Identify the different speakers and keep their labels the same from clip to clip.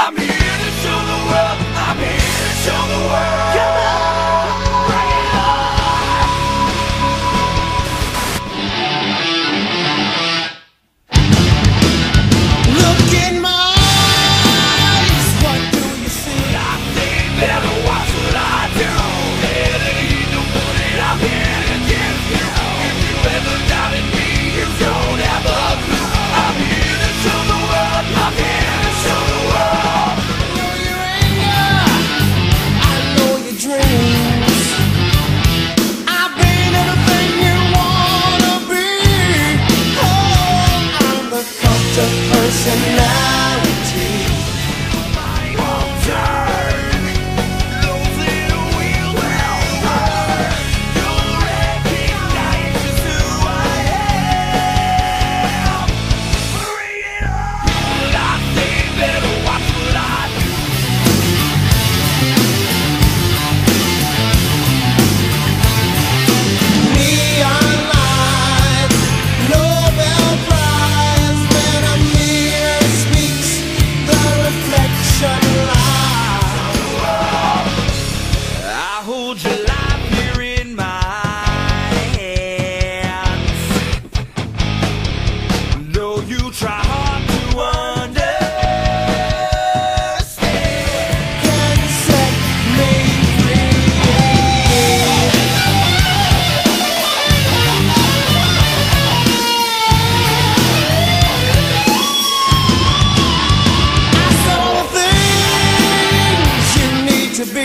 Speaker 1: I'm here to show the world, I'm here to show the world. Come on, bring it on.
Speaker 2: Look in my eyes, what do you see?
Speaker 1: I a person
Speaker 2: now.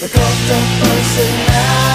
Speaker 2: The cult of personality